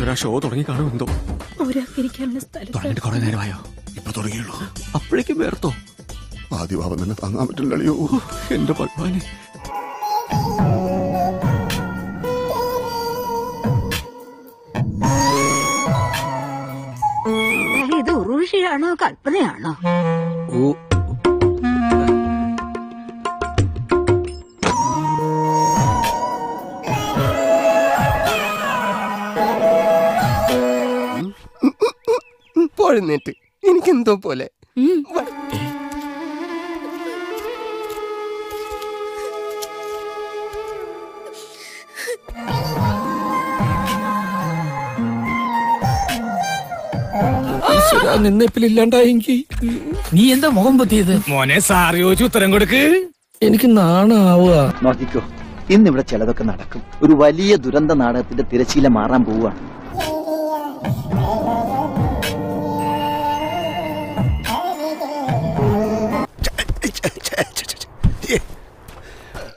ഈശ്വര ഷോ തുടങ്ങി കാണുമെന്തോ? ഒരാൾക്കിരിക്കാനുള്ള സ്ഥലം തുടങ്ങിട്ട് കുറെ നേരമായോ? ഇപ്പൊ തുടങ്ങിയുള്ളൂ. അപ്പോഴേക്കും വേർത്തോ? ആദ്യഭാവം തന്നെ താങ്ങാൻ പറ്റില്ല എന്റെ ഭഗവാനെ ഇത് ഉറുഷിയാണോ കൽപ്പനയാണോ? പൊഴുന്നേറ്റ് എനിക്കെന്തോ പോലെ. നിന്നെപ്പിലില്ലാണ്ടായെങ്കിൽ നീ എന്താ മുഖം പൊത്തിയത്? മോനെ സാറി ചോദിച്ചു ഉത്തരം കൊടുക്ക്. എനിക്ക് നാണാവുക. നോക്കിക്കോ ഇന്നിവിടെ ചിലതൊക്കെ നടക്കും. ഒരു വലിയ ദുരന്ത നാടകത്തിന്റെ തിരശീല മാറാൻ പോവുകയാണ്.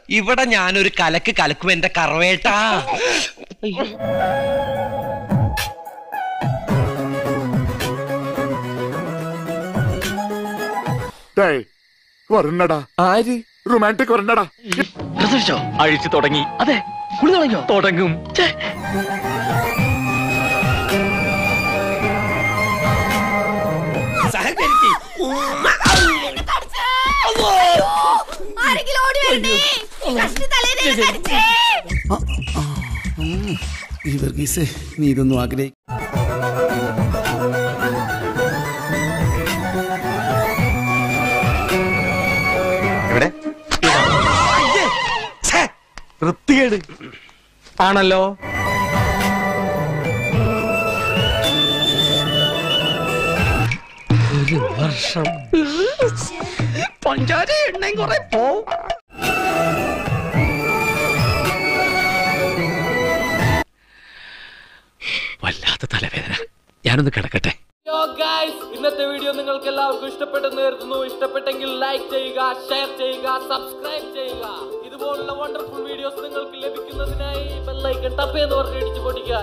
ഇവിടെ ഞാനൊരു കലക്ക് കലക്കും എന്റെ കറവേട്ടാ. വരണടാ ആര്? റൊമാന്റിക് അഴിച്ചു തുടങ്ങി. അതെ തുടങ്ങും. ഈ വർഗീസേ നീ ഇതൊന്നും ആഗ്രഹിക്കും വൃത്തികേട്. ആണല്ലോ. ഒരു വർഷം. പഞ്ചാരി എണ്ണയും കുറെ പോവും വല്ലാത്ത തലവേദന. ഞാനൊന്ന് കിടക്കട്ടെ. ഇന്നത്തെ വീഡിയോ നിങ്ങൾക്ക് എല്ലാവർക്കും ഇഷ്ടപ്പെട്ടെന്ന് കരുതുന്നു. ഇഷ്ടപ്പെട്ടെങ്കിൽ ലൈക്ക് ചെയ്യുക ഷെയർ ചെയ്യുക സബ്സ്ക്രൈബ് ചെയ്യുക. ഇതുപോലുള്ള വണ്ടർഫുൾ വീഡിയോസ് നിങ്ങൾക്ക് ലഭിക്കുന്നതിനായി ബെല്ലൈക്കൺ ടപ്പ് എന്ന് പറഞ്ഞ് ഇടിച്ചു പൊടിക്കുക